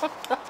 Ha ha ha.